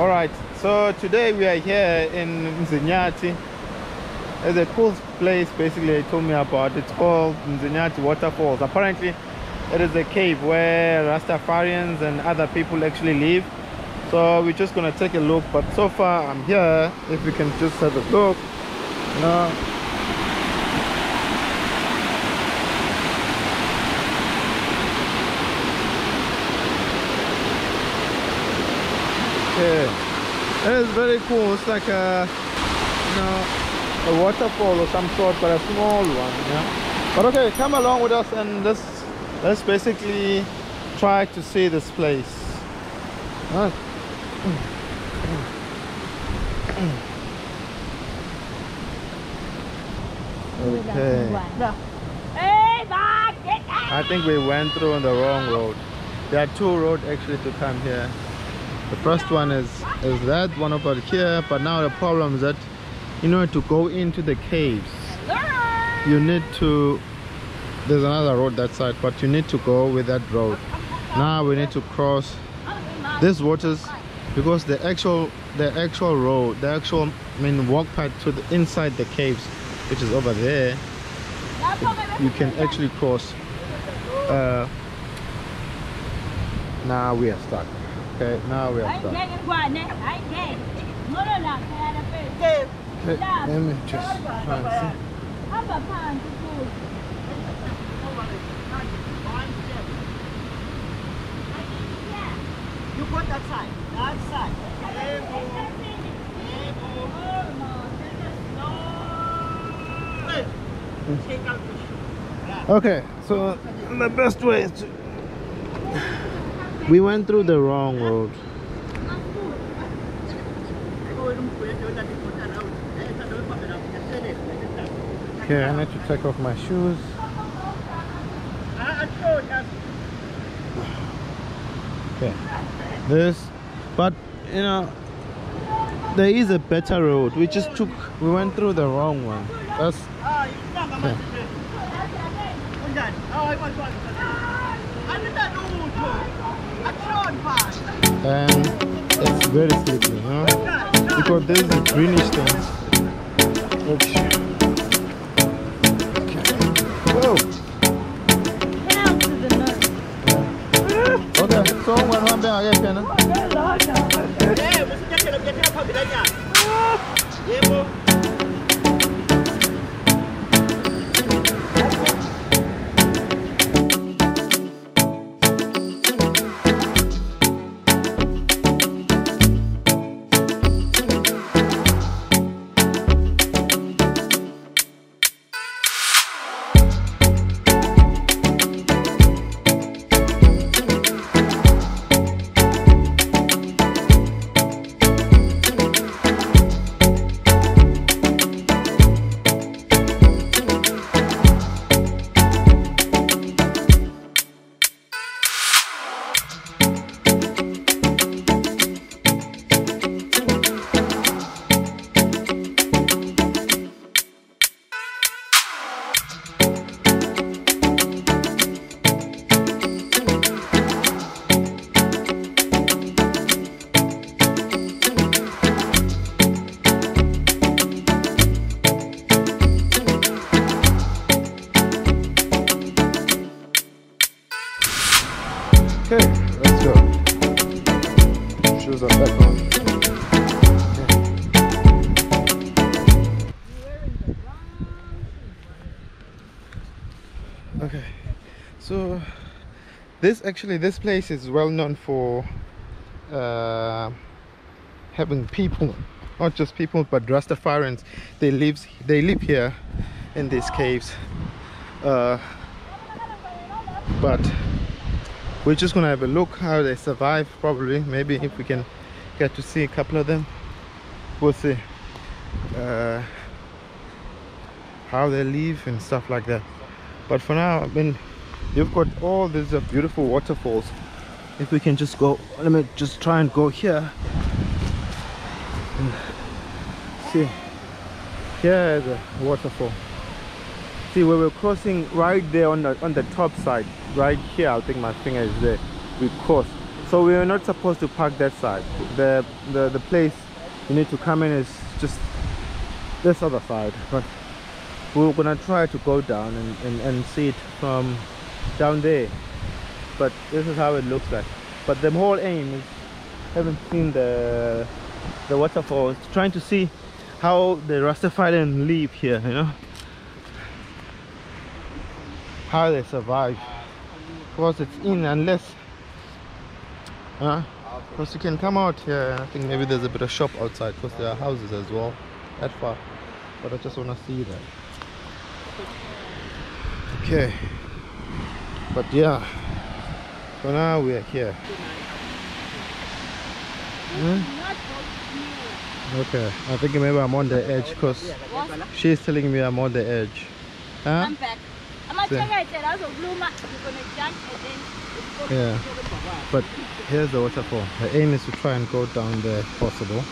All right, so today we are here in Mzinyathi. There's a cool place basically they told me about. It's called Mzinyathi Waterfalls. Apparently, it is a cave where Rastafarians and other people actually live. So we're just gonna take a look. But so far, I'm here. If we can just have a look, you know. Okay, it is very cool. It's like a, you know, a waterfall or some sort, but a small one. Yeah. But okay, come along with us and let's let's basically try to see this place. Okay. I think we went through on the wrong road. There are two roads actually to come here. The first one is is that one over here, but now the problem is that in order to go into the caves, you need to. There's another road that side, but you need to go with that road. Now we need to cross these waters because the actual the actual road, the actual I mean walk path to the inside the caves, which is over there, you can actually cross uh, now we are stuck okay now we are Anh stuck nghe cái quả này, anh nghe Nó là làm cái là phải Okay, let me just try and see. Hấp vào phàn chú chú You put that side. That side. Hey, hmm. Take out the shoe. okay so the best way is to we went through the wrong road. Okay I need to take off my shoes. Okay. This but you know there is a better road. We just took we went through the wrong one. That's and it's very slippery, know? Because there's a greenish thing. Oops. Okay. Whoa. Down to the nose Okay, so when one thing Okay, let's go. Back on. Okay, so this actually this place is well known for uh, having people, not just people but Rastafarians. They live they live here in these caves. Uh, but we're just gonna have a look how they survive probably. Maybe if we can get to see a couple of them. We'll see. Uh, how they live and stuff like that. But for now I mean you've got all these uh, beautiful waterfalls. If we can just go let me just try and go here. And see. Here is a waterfall. See where we're crossing right there on the on the top side right here i think my finger is there we so So we are not supposed to park that side. The the the place you need to come in is just this other side. But we're gonna try to go down and, and, and see it from down there. But this is how it looks like. But the whole aim is haven't seen the the waterfalls, trying to see how the Rastafarian live here, you know. How they survive. Because it's in unless uh, because you can come out here I think maybe there's a bit of shop outside because there are houses as well that far. But I just want to see that. Okay. But yeah so now we are here. Hmm? okay I think maybe I'm on the edge because she's telling me I'm on the edge. Huh Come back. Amachengete azokuluma you're going and then Yeah. But here's the waterfall. The aim is to try and go down there if possible.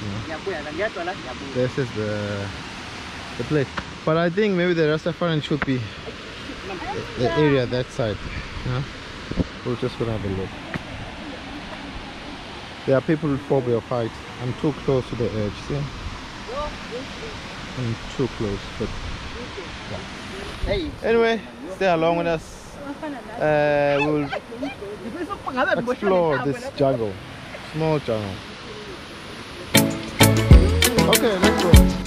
Ngiyabuya la ngiyadwa la ngiyabuya. This is the the place. But I think maybe the Rastafarian should be the area that side. Yeah? We're just gonna have a look. There are people with phobia of heights. I'm too close to the edge, see? I'm too close, but Hey. Anyway, stay along with us. Uh, we'll explore this jungle, small jungle. Okay, let's go.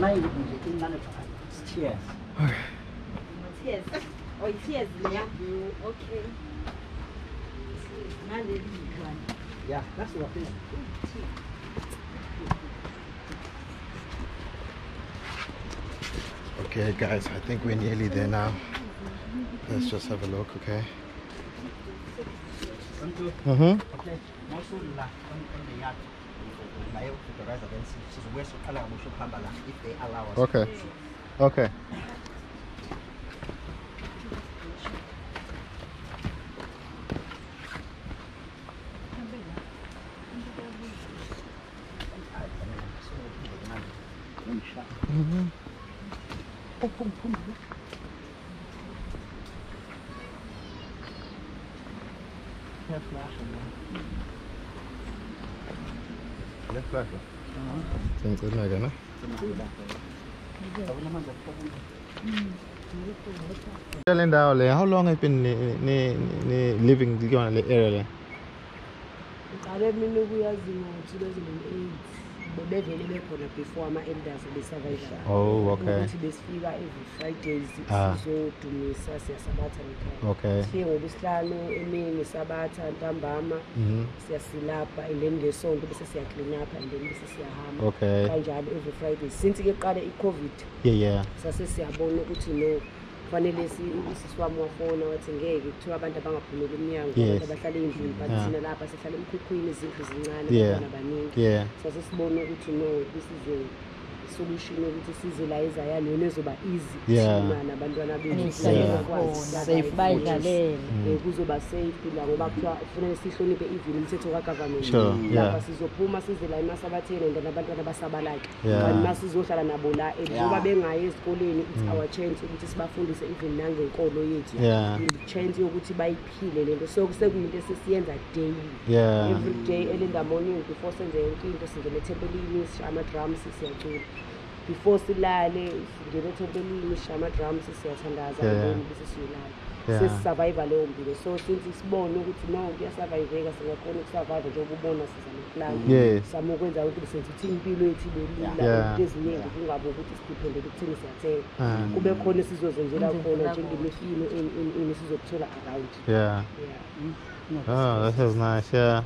Mine nje imnane phakathi. Cheers. Tears. Oh, tears. Yeah. Okay. Yeah, that's what it is. Okay, guys, I think we're nearly there now. Let's just have a look, okay? Mm-hmm. Okay. If they allow us. Okay. Okay. Left flash. Things in like that, Le how long have you been ni, ni, ni living kuyona le area le? ngiqale mina ukuyazi ngo-2008 bebevele bekhona before ama-elders besurvival Oh, okay. ukuthi besifika every fridays Ah. sizodumisa siyasabatha ngekhaya Okay. sifike ngolwesihlanu emini sabatha ntambama Mhm. siyasilapha and then ngesonto bese siyaklinapha and then bese siyahamba Okay. kanjalo every friday since ke qale i-covid Yeah, yeah. sase siyabona ukuthi no kufanele si- usisi wami wafona wathi ngeke kuthiwa abantu abangaphumeli emnyango abantu abahlala endlini but Yeah. thina lapha sihlala emkhukhwini izindlu zincane Yeah. abantwana baningi sase sibona ukuthi no this is a solution yokuthi size la ezayani yona ezoba easy Yeah. thina nabantwana bethu Nihlale Yeah. khona survive safe bayidlalele Eh, kuzoba safe la ngoba kuthiwa kufanele sihloniphe even umthetho kagovernment Sure, yeah. lapha sizophuma size la emasabatheni and then abantwana basabalake Yeah. kanti uma sizohlala nabo la and Yeah. ngoba bengayi ezikoleni it's our chance ukuthi sibafundise even nangenkolo yethu Yeah. chance yokuthi bayiphile lento so sekuyinto esesiyenza daily Yeah. every day early in the morning before senze yonke into singena ethempelini sishaye ama-drums siyacula before silale singena ethempelini sishaye ama-drums siyathandaza Yeah. and then bese siyolala Yeah. sesisurvive leyo mpilo so since sibone ukuthi no kuyasurviveka singakhona ukusurvive njengoba ubona siza noplani Yes. sizama ukwenza ukuthi senze ukuthi impilo yethu ibe lula Yeah. into eziningi kungabi ukuthi sidiphendele ekuthini siyathenga kube khona esizozenzela Sizenzela khona khona. njengemifino en- en- en esizokuthola around Yeah. yeah. Oh, that is nice. Yeah.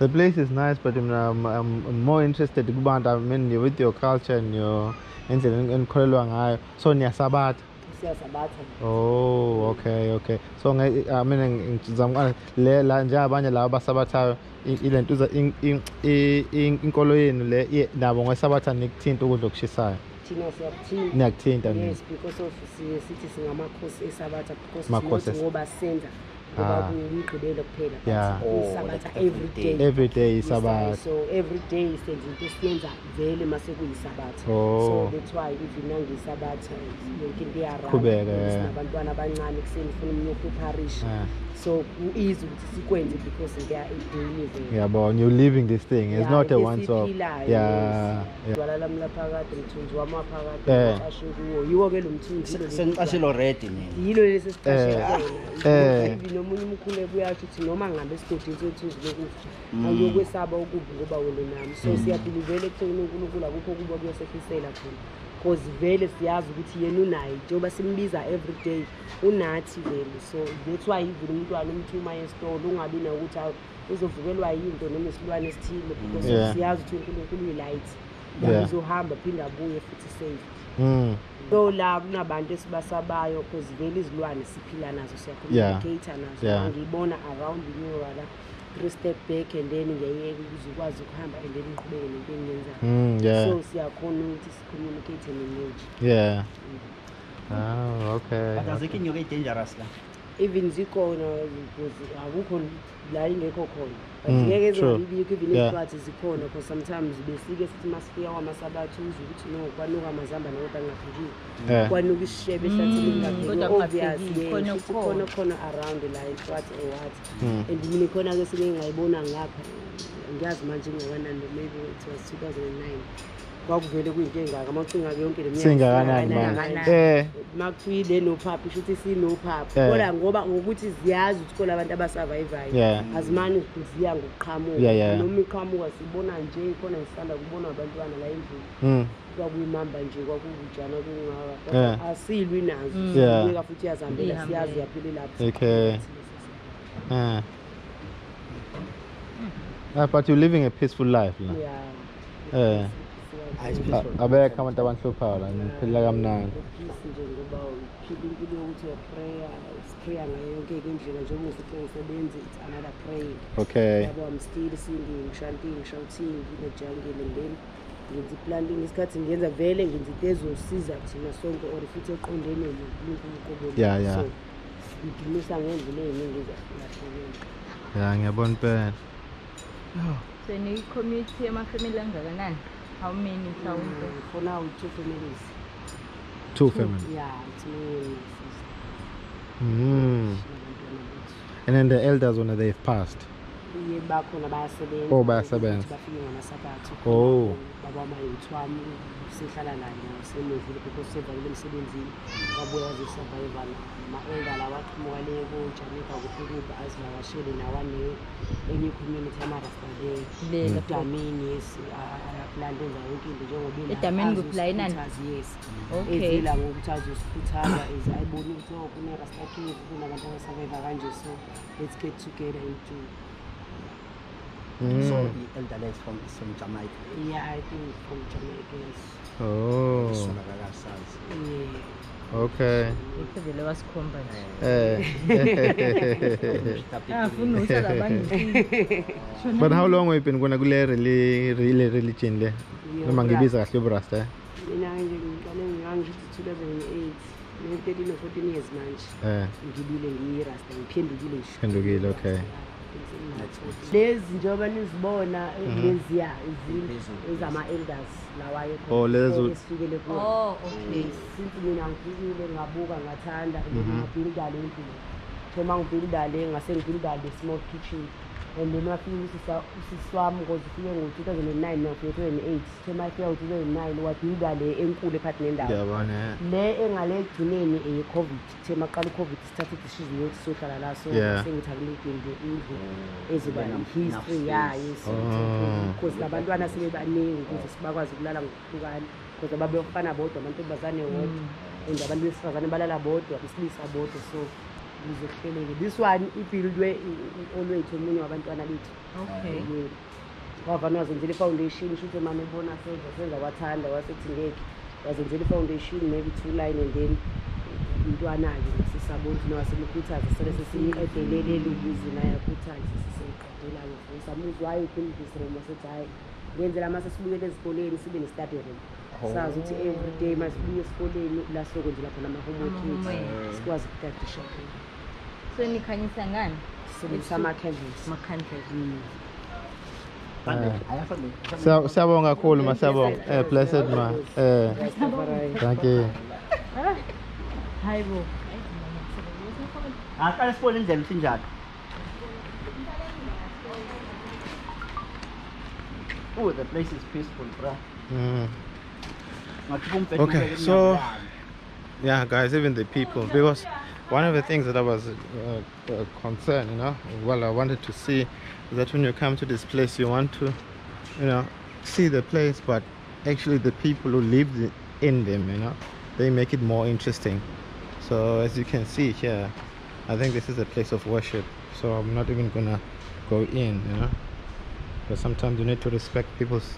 The place is nice, but I'm, I'm, I'm more interested kubantu. I mean, with your culture and your indlela enikholelwa ngayo. So niyasabatha. siyasabatha Oh, okay, okay. So I mean ngizama le la nje abanye laba basabathayo i- ilento iza in- in- i- in- inkolo yenu le nabo ngesabatha nikuthinta ukudla okushisayo. thina siyakuthinta Niyakuthinta yes because of sithi singamakhosi esabatha because ngoba senza ngoba Ah. kuyimgqibelo kuphela but Yeah. kuyisabatha Oh, every day Every day Yes, isabatha. so every day senza into esiyenza vele mase kuyisabatha Oh. so that's why even nangiyisabatha yonke into Qhubeka, iyarun yeah. sinabantwana abancane kuseni ufuna umnyoko eparish Yeah. So ku-easy ukuthi sikwenze because ngeya daily vele Yabona, you're living this thing. It's Yeah, not a once off. esiyiphilayo, Yeah. yes. yeah. dwala lami laphakade mthunzi wami waphakade Eh. ngiqashe kuwo yiwo-ke lo mthunzi sengiqashile dwala. already mina yilo lesi esiqashe Eh. Eh. even nomunye umkhuleko uyasho ukuthi noma ngabe sigodini sothunzi lokufa angiyokwesaba okubi ngoba wena nami so siyabhilivele ekutheni unkulunkulu akukho kuba kuyosehlisela khona cause vele siyazi ukuthi yena unayo njengoba simbiza every day unathi vele so that's why even umntwana umthuma esitolo ungabi nakuthi awu uzovukelwa yinto noma isilwane esithile because Yeah. siyazi ukuthi unkulunkulu uyi-light Yeah. uzohamba phinde abuye futhi safe Mm. so la kunabantu esibasabayo cause vele izilwane siphila nazo siyacommunicate nazo Yeah. ngiyibona around inyorala three step back and then ngiyayeka ukuze ukwazi ukuhamba and then ngiqhubeke nento engiyenzayo Mm, yeah. so siyakhona ukuthi sicommunicate nemoji Yeah. Oh, okay. but azikho inyoka eyi-dangerous la even zikhona because akukho la ingekho khona but Mm, ngeke zingabibikho even Yeah. izilwathi zikhona because sometimes besike sithi masifika kwamasabathi uzwe ukuthi no kwanuka amazamba nakodwa angaphekiwe Yeah. kwanuka isishebe ehlathini yes khona around la or what Mm. and mina khona-ke sike ngayibona ngapha ngiyazi manje ingakanani maybe it was 2009 kwakuvele kuyinto engaka amacinga-ke yonke le minyaka Singakanani singakanani. manje? Eh. makufile nophapha isho ukuthi sinophapha Eh. kodwa ngoba ngokuthi ziyazi ukuthi khona abantu abasurvivayo Yeah. azimane ziya ngokuqhamuka Yeah, yeah. noma iqhamuka sibona nje khona ngisanda kubona abantwana la endlini Mm. kwakuyimamba nje kwakuvujana kungaka asilwi nazo Yeah. futhi iyazihambela siyazi yaphile lapho Okay. Yeah. Ah, but you're living a peaceful life la. yeah Eh. Another prayer Okay. I'm still singing chanting shouting yamafamily angakanani how many mhlawumpe Mm, for now two families Two family. yeah it's me and my sister Mm. And then the elders when they've passed. iye bakhona bayasebenza Oh, bayasebenza. ukuthi bafike ngamasabatha Oh. sihlala naye semuvile because sevakile emsebenzini wabuya wazesurvival ma-elda la waqhamukaleko jamaica kuphi kuba azivakashele nawane enye i-community yamarastaleyo yes alaplanto enza yonke into njengobayes ezila ngokuthi azosikhuthaza ez ayibone ukuthi kunerastakile kunabantu abasurviva kanje so let's get together and do So Mm. the elder lads from is from Jamaica. yeah i think from jamaicans Oh, Isona kakasazi. yeah okay. yikho vele wasikhomba nje Eh. afuna uhlala bangiqini but how long have you been kona kule reli- reli- religion le noma ngibiza kahle ubrasta eh? mina nje ngiqale ngangithi 2008 ngiyi-13 or 14 years manje eh ngibile ngiyirasta ngiphendukile nje phendukile okay lezi njengoba nizibona leziya ezama-elders lawayo esifikele kuyosince mina ngifikile ngabuka ngathanda ngibhilidale endlini thoma ngibhilidale ngase ngibhilidale small kitchen and then wafika usisa- usisi wami because ufike ngo-two thousand and nine nafike two thousand and eight thoma efika ngo-two thousand and nine wabhilida le enkulu ephakathi nendawo eh. le engale egcineni eye-covid thema qala u-covid sithathe idecision yokuthi sohlala la. So sengithi akulidinge indlu ezoba Enough- i-history yayo Oh. because labantwana sebebaningi ukuze bakwazi ukulala ngokuhlukana. Because ababefana bodwa amantombazane wodwa. And abantu besifazane balala bodwa besilisa bodwa so ukuze kuhleleke this one ibhildwe olwethu omunye wabantwana bethu. Okay. Wavane wazenzela i-foundation shuthi emane ebona senza senza wathanda wasethi ngeke. Wazenzela i-foundation maybe two line and then umntwana-ke sisabona ukuthi nawasemukhuthaze sele sesimu-edelelele ukuze naye akhuthaze sesiseyiqedela-ke for samuzwayo uphindisa room wasethi hhayi ngenzela uma sesibuyele ezikoleni sibe ne-study room sazi ukuthi every day uma sibuye esikoleni la sizokwenzela khona ama-homework Ama-homework. ethu sikwazi ukutadisha khona so nikhanyisa ngani sebenzisa ama-candles ama-candles Bande, Ah. ayafa le. Siya- siyabonga kakhulu ma siyabonga eh blessed ma eh thank you hayi bo Aqale sibone indlela sinjani. Oh, the place is peaceful, bro. mm. Ngakhipha umbhede Okay, ngibeke so- emnyango. yeah guys even the people because one of the things that i was uh, uh, concerned you know well i wanted to see that when you come to this place you want to you know see the place but actually the people who live in them you know they make it more interesting. So as you can see here i think this is a place of worship. So i'm not even gonna go in you know. Because sometimes you need to respect people's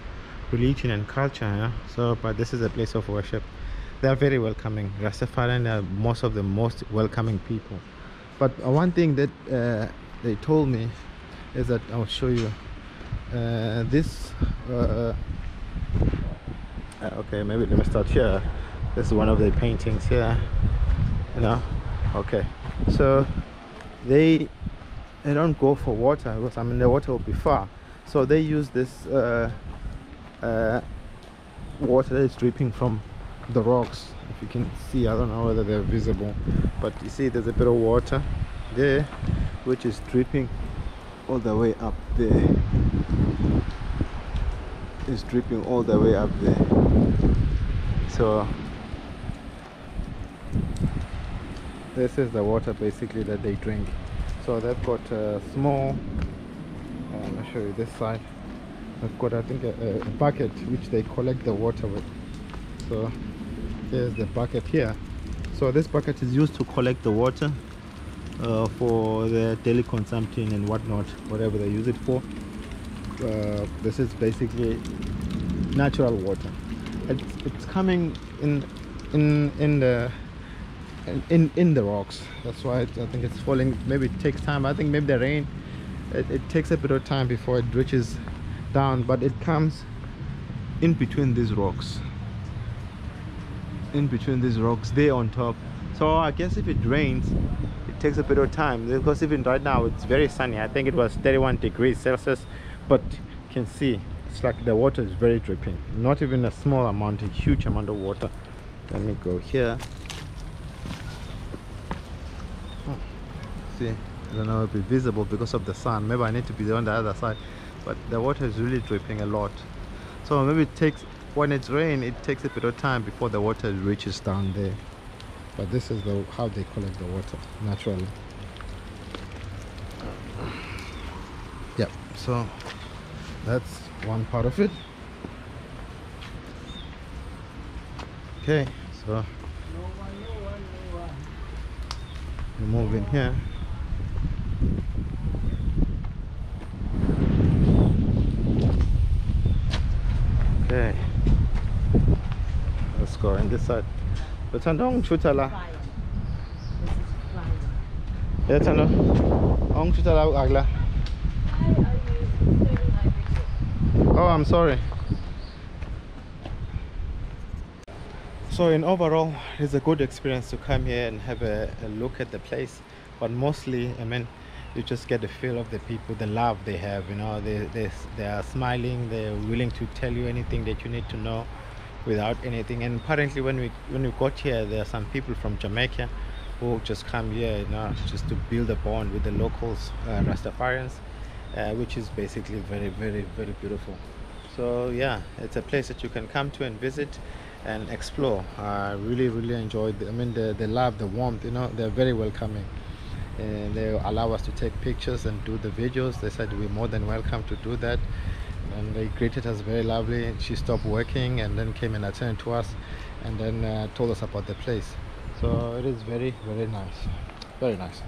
religion and culture you know. So but this is a place of worship they are very welcoming. Rastafarian are most of the most welcoming people. But uh, one thing that uh, they told me is that i'll show you. Uh, this uh, uh, okay maybe let me start here. This is one of the paintings here you know? Okay. So they they don't go for water because I mean the water will be far. So they use this uh, water that is dripping from the rocks if you can see I don't know whether they're visible but you see there's a bit of water there which is dripping all the way up there. It's dripping all the way up there. So this is the water basically that they drink. So they've got a small um, I'll show you this side. They've got I think a, a bucket which they collect the water with. So here's the bucket here. So this bucket is used to collect the water uh, for their daily consumption and whatnot whatever they use it for. Uh, this is basically natural water. It's, it's coming in in in the in, in in the rocks. That's why it, i think it's falling. Maybe it takes time. I think maybe the rain it, it takes a bit of time before it reaches down but it comes in between these rocks in between these rocks there on top. So i guess if it rains it takes a bit of time. Because even right now it's very sunny. I think it was 31 degrees celsius. But you can see it's like the water is very dripping. Not even a small amount a huge amount of water. Let me go here. Oh, see i don't know if it's visible because of the sun. Maybe i need to be on the other side. But the water is really dripping a lot. So maybe it takes when it's rain it takes a bit of time before the water reaches down there. But this is the how they collect the water naturally. Yeah so that's one part of it. Okay so we move in here Okay. Go on this side. But Uthanda ungishutha la. Yeah, Thando. Ungishutha la akla. Oh, I'm sorry. So in overall, it's a good experience to come here and have a, a look at the place. But mostly, I mean, you just get the feel of the people, the love they have. You know, they they they are smiling. They're willing to tell you anything that you need to know, without anything. And apparently, when we when we got here, there are some people from Jamaica who just come here, you know, just to build a bond with the locals, uh, Rastafarians, uh, which is basically very, very, very beautiful. So yeah, it's a place that you can come to and visit and explore. I really, really enjoyed. The, I mean, the the love, the warmth. You know, they're very welcoming, and they allow us to take pictures and do the videos. They said we're more than welcome to do that, and they greeted us very lovely. She stopped working and then came and attended to us, and then uh, told us about the place. So it is very, very nice. Very nice.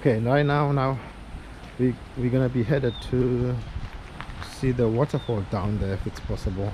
Okay, right now, now we we're gonna be headed to see the waterfall down there if it's possible